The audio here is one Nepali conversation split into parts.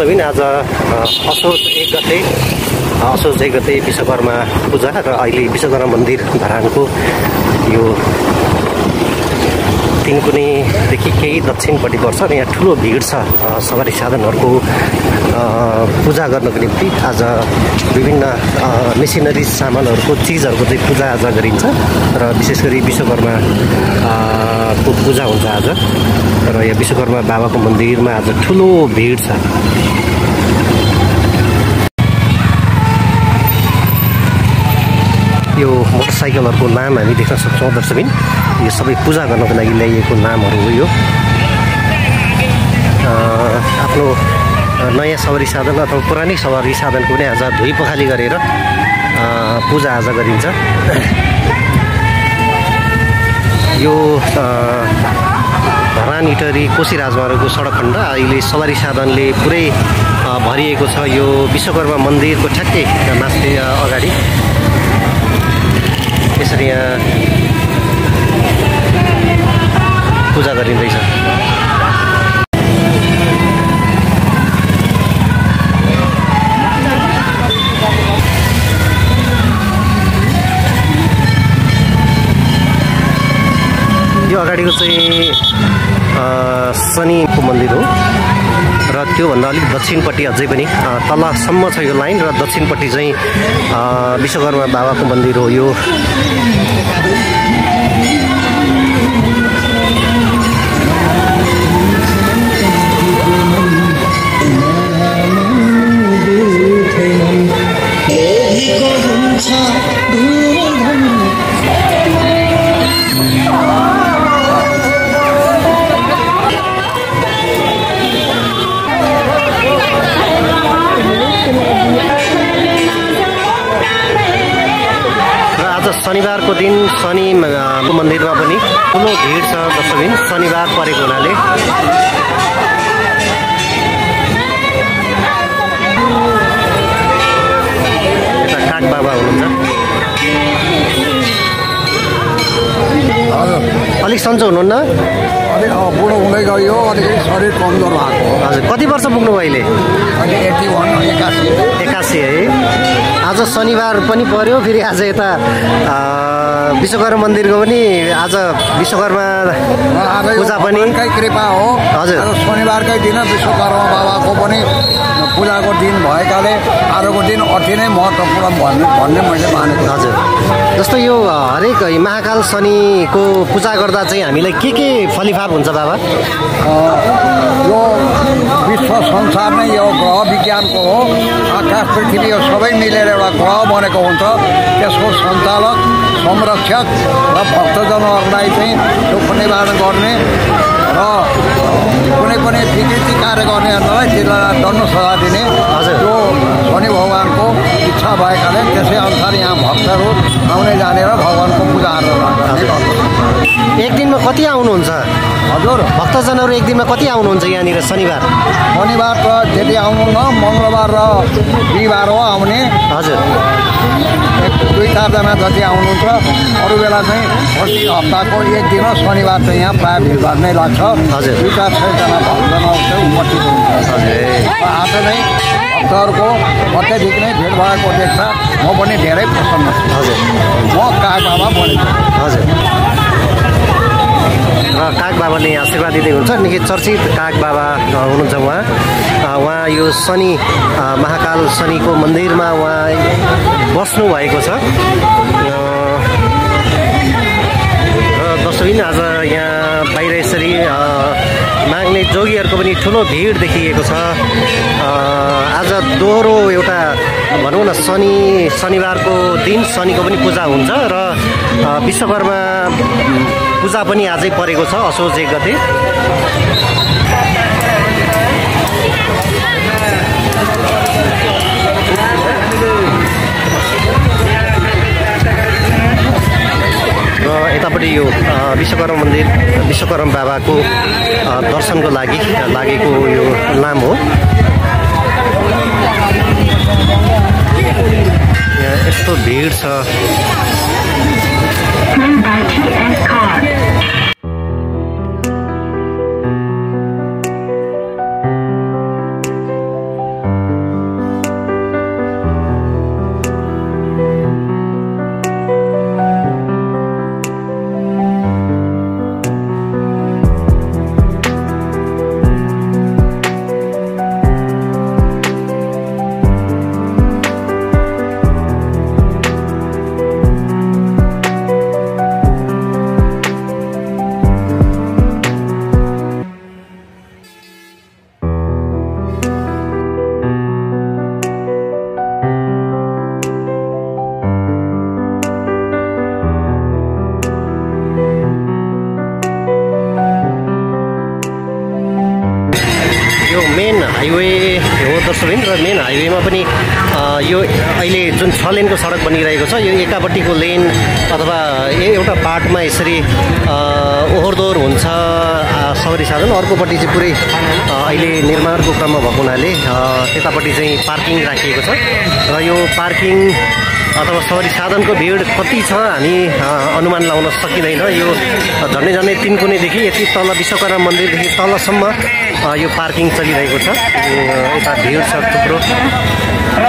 दर्शकबिन आज असोज एक गते असोज एक गते विश्वकर्मा पूजा र अहिले विश्वकर्मा मन्दिर धरानको यो तिनकुनेदेखि केही दक्षिणपट्टि पर्छ र यहाँ ठुलो भिड छ। सवारी साधनहरूको पूजा गर्नको निम्ति आज विभिन्न मेसिनरी सामानहरूको चिजहरूको चाहिँ पूजा आज गरिन्छ र विशेष गरी विश्वकर्मा को पूजा हुन्छ आज। र यहाँ विश्वकर्मा बाबाको मन्दिरमा आज ठुलो भिड छ। यो मोटरसाइकलहरूको नाम हामी देख्न सक्छौँ दर्शकबिन। यो सबै पूजा गर्नको लागि ल्याइएको नामहरू हो यो। आफ्नो नयाँ सवारी साधन अथवा पुरानै सवारी साधनको पनि आज धुइ पखाली गरेर पूजा आज गरिन्छ। यो धरान इटरी कोशी राजमार्गको सडक खण्ड अहिले सवारी साधनले पुरै भरिएको छ। यो विश्वकर्मा मन्दिरको ठ्याक्कै अ, अगाडि। यसरी यहाँ पूजा गरिँदैछ। अलिक दक्षिणपट्टि अझै पनि तलसम्म छ यो लाइन र दक्षिणपट्टि चाहिँ विश्वकर्मा बाबाको मन्दिर हो यो। शनि मन्दिरमा पनि ठुलो भिड छ दर्शकबिन शनिबार परेको हुनाले हजुर। अलिक सन्चो हुनुहुन्न? अलिक बुढो हुँदै गयो अलिकति शरीर कमजोर भएको हजुर कति वर्ष पुग्नुभयो अहिले? एट्टी वान एकासी। एकासी है। आज शनिबार पनि पर्यो फेरि आज यता विश्वकर्मा मन्दिरको पनि आज विश्वकर्मा पूजा पनि। कृपा हो। हजुर। शनिबारकै दिन विश्वकर्मा बाबाको पनि पूजाको दिन भएकाले आजको दिन अति नै महत्त्वपूर्ण भन्ने भन्ने मैले मानेको छु। हजुर जस्तो यो हरेक महाकाल शनिको पूजा गर्दा चाहिँ हामीलाई के के फलिफाप हुन्छ बाबा? यो विश्व संसार नै यो ग्रह विज्ञानको हो। आकाश पृथ्वी यो सबै मिलेर एउटा ग्रह बनेको हुन्छ। त्यसको सञ्चालक संरक्षक र भक्तजनहरूलाई चाहिँ दुःख निवारण गर्ने र कुनै पनि विकृति कार्य गर्नेहरूलाई त्यसलाई दण्ड सजाय दिने। हजुर। यो शनि भगवान्को इच्छा भएकाले त्यसै अनुसार यहाँ भक्तहरू आउने जाने र भगवान्को पूजा गर्ने। एक दिनमा कति आउनुहुन्छ? हजुर। भक्तजनहरू एक दिनमा कति आउनुहुन्छ यहाँनिर शनिबार? शनिबार र त्यति आउनु न मङ्गलबार र बिहिबार हो आउने। हजुर। दुई चारजना जति आउनुहुन्छ अरू बेला चाहिँ प्रति हप्ताको एक दिन शनिबार चाहिँ यहाँ प्रायः भिडभाड नै लाग्छ। हजुर। दुई चार सयजना भक्तजनहरू चाहिँ उपस्थित हुन्छ र आज नै भक्तहरूको अत्याधिक नै भिड भएको देख्दा म पनि धेरै प्रसन्न छु। हजुर। म काग बाबा बोलेको हजुर। र काग बाबाले यहाँ आशीर्वाद दिँदै हुन्छ निकै चर्चित काग बाबा हुनुहुन्छ उहाँ। उहाँ यो शनि अ, शनिको मन्दिरमा उहाँ बस्नु भएको छ। र आज यहाँ बाहिर यसरी माग्ने जोगीहरूको पनि ठुलो भिड देखिएको छ। आज दोहोरो एउटा भनौँ न शनि शनिबारको दिन शनिको पनि पूजा हुन्छ र विश्वकर्मा पूजा पनि आजै परेको छ असोज एक गते। र यतापट्टि यो विश्वकर्मा मन्दिर विश्वकर्मा बाबाको दर्शनको लागि लागेको यो नाम हो। यहाँ यस्तो भिड छ। हो दर्शकबिन र मेन हाइवेमा पनि यो अहिले जुन छ लेनको सडक बनिरहेको छ यो एकापट्टिको लेन अथवा एउटा पार्टमा यसरी ओहोरदोहोर हुन्छ सवारी साधन अर्कोपट्टि चाहिँ पुरै अहिले निर्माणको क्रममा भएको हुनाले त्यतापट्टि चाहिँ पार्किङ राखिएको छ। र यो पार्किङ अथवा सवारी साधनको भिड कति छ हामी अनुमान लाउन सकिँदैन। यो झन्डै झन्डै तिन कुनेदेखि यति तल विश्वकर्मा मन्दिरदेखि तलसम्म यो पार्किङ चलिरहेको छ। यता भिड छ थुप्रो। र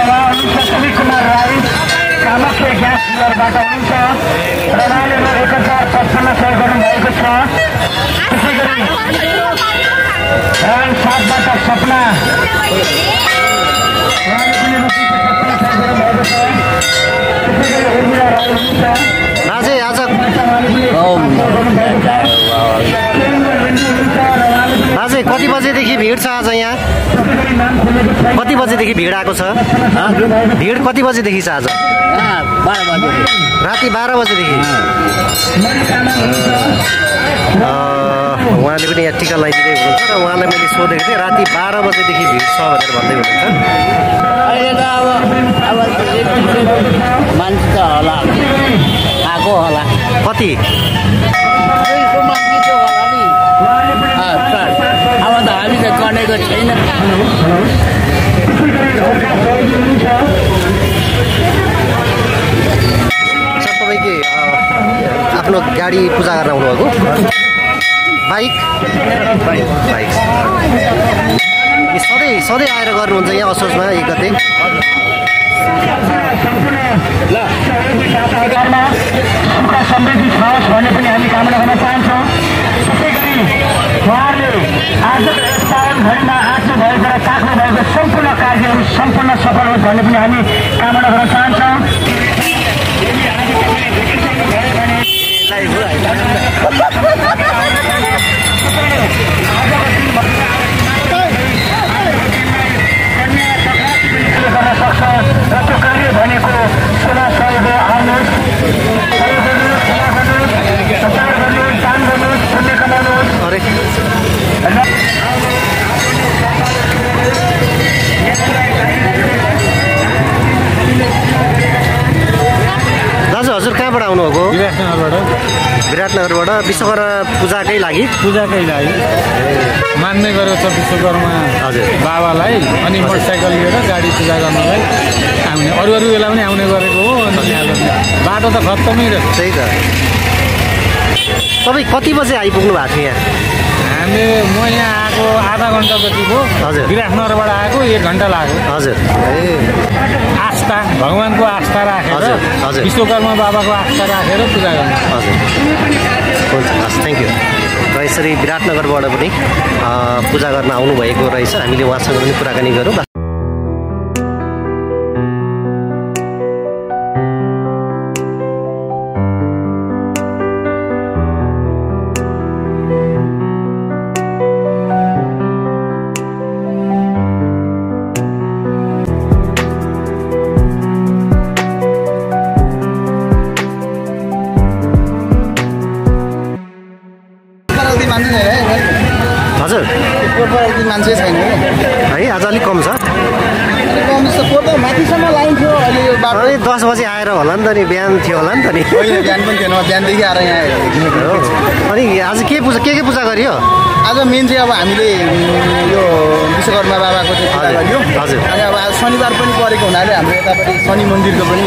भिड छ आज यहाँ? कति बजेदेखि भिड आएको छ? भिड कति बजेदेखि छ आज? राति बाह्र बजेदेखि। उहाँले पनि यहाँ टिका लगाइदिँदै हुनुहुन्छ र उहाँलाई मैले सोधेको थिएँ राति बाह्र बजेदेखि भिड छ भनेर भन्दै हुनुहुन्छ। अहिले त अब अब मान्छे त होला आएको होला। कति दुई सौ मान्छे त होला नि अँ, सर अब त गनेको छैन सर तपाईँकै अ, आफ्नो गाडी पूजा गर्न आउनुभएको? बाइक? बाइक। सधैँ सधैँ आएर गर्नुहुन्छ यहाँ असोजमा एक गते। समृद्धि छस् भन्ने पनि हामी कामना गर्न चाहन्छौँ त्यसै गरी आजको पावन घडीमा आँच्नु भएको र काट्नु भएको सम्पूर्ण कार्यहरू सम्पूर्ण सफल होस् भन्ने पनि हामी कामना गर्न चाहन्छौँ। विश्वकर्मा पूजाकै लागि। पूजाकै लागि। मान्ने गरेको छ विश्वकर्मा हजुर। बाबालाई अनि मोटरसाइकल लिएर गाडी पूजा गर्नलाई आउने। अरू अरू बेला पनि आउने गरेको हो अनि बाटो त खत्तमै रहेछ। त्यही त। तपाईँ कति बजे आइपुग्नु भएको थियो यहाँ? हामीले म यहाँ आएको आधा घन्टा जति भयो हजुर। विराटनगरबाट आएको एक घन्टा लाग्यो। हजुर। ए। भगवान्को आस्था राखेर। विश्वकर्मा बाबाको आस्था राखेर पूजा गर्नु। हजुर। हुन्छ हस् थ्याङ्क यू र यसरी विराटनगरबाट पनि पूजा गर्न आउनुभएको रहेछ। हामीले उहाँसँग पनि कुराकानी गरौँ। मान्छे छैन है हजुर। यति मान्छे छैन है? आज अलिक कम छ। कम त माथिसम्म लाइन थियो अहिले यो बाटो। दस बजे आएर होला नि त नि बिहान थियो होला नि त नि। बिहान पनि थिएन बिहानदेखि आएर यहाँ। अनि आज के पूजा के के पूजा गरियो? आज मेन चाहिँ अब हामीले यो विश्वकर्मा बाबाको चाहिँ पूजा हजुर, गरियो। हजुर। अनि अब आज शनिबार पनि परेको हुनाले हाम्रो यतापट्टि शनि मन्दिरको पनि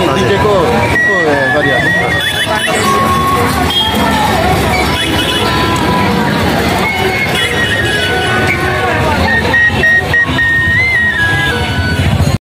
गरियो।